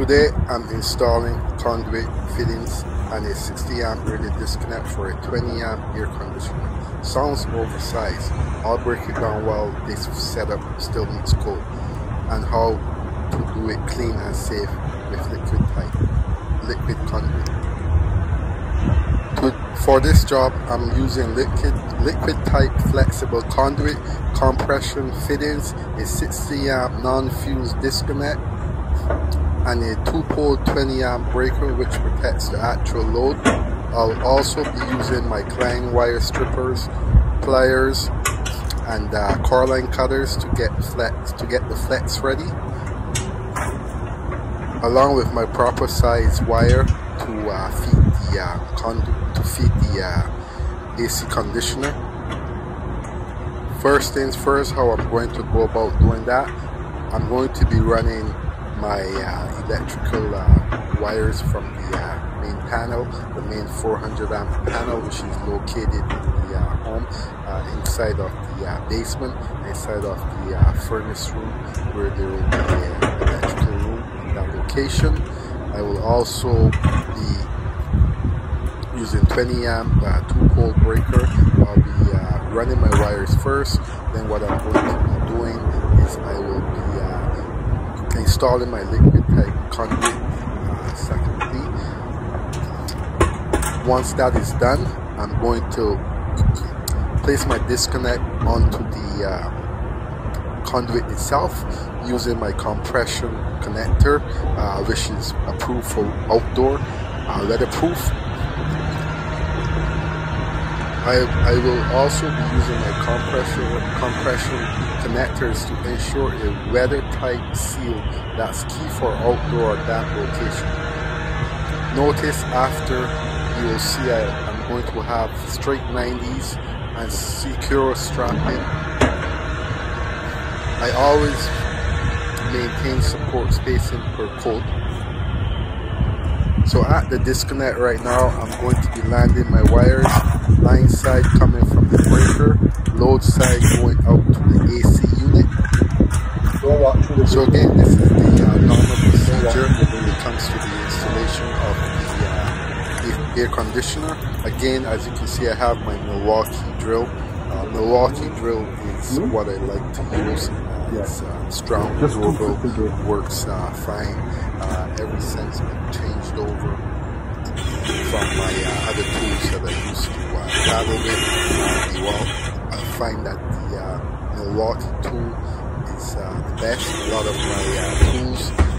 Today I'm installing conduit fittings and a 60 amp rated disconnect for a 20 amp air conditioner. Sounds oversized. I'll break it down while this setup still needs code and how to do it clean and safe with liquid type, liquid conduit. For this job I'm using liquid liquid type flexible conduit, compression fittings, a 60 amp non-fused disconnect and a 2 pole 20 amp breaker which protects the actual load. I'll also be using my Klein wire strippers, pliers and uh, core line cutters to get flex to get the flex ready along with my proper size wire to uh, feed the uh, conduit to feed the uh, AC conditioner. First things first, how I'm going to go about doing that, I'm going to be running my uh, electrical uh, wires from the uh, main panel, the main 400 amp panel, which is located in the uh, home uh, inside of the uh, basement, inside of the furnace room, where there will be an electrical room in that location. I will also be using 20 amp two pole breaker. I'll be running my wires first. Then what I'm going to be doing is I will be installing my liquid type conduit uh, secondly. Once that is done I'm going to place my disconnect onto the uh, conduit itself using my compression connector uh, which is approved for outdoor uh, weatherproof I, I will also be using my compression compression connectors to ensure a weather-tight seal that's key for outdoor or damp location. Notice after you will see I, am going to have straight 90s and secure strapping. I always maintain support spacing per coat so at the disconnect right now, I'm going to be landing my wires, line side coming from the breaker, load side going out to the AC unit. So again, this is the uh, normal procedure when it comes to the installation of the uh, air conditioner. Again, as you can see, I have my Milwaukee drill. Uh, Milwaukee drill is what I like to use. It's uh, strong, durable, works uh, fine. Uh, ever since I've changed over from my uh, other tools that I used to uh, travel with, uh, well, I find that the uh, Milwaukee tool is uh, the best. A lot of my tools